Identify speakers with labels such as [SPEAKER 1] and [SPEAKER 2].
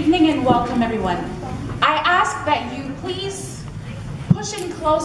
[SPEAKER 1] evening and welcome everyone. I ask that you please push in close